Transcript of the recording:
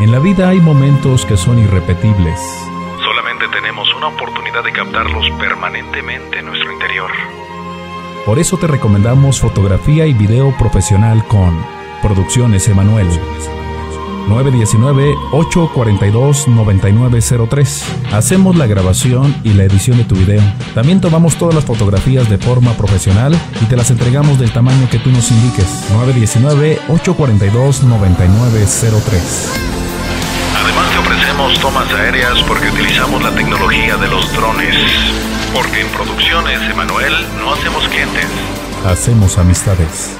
En la vida hay momentos que son irrepetibles. Solamente tenemos una oportunidad de captarlos permanentemente en nuestro interior. Por eso te recomendamos fotografía y video profesional con Producciones Emanuel. 919-842-9903. Hacemos la grabación y la edición de tu video. También tomamos todas las fotografías de forma profesional y te las entregamos del tamaño que tú nos indiques. 919-842-9903. Además te ofrecemos tomas aéreas porque utilizamos la tecnología de los drones. Porque en Producciones Emanuel no hacemos clientes. Hacemos amistades.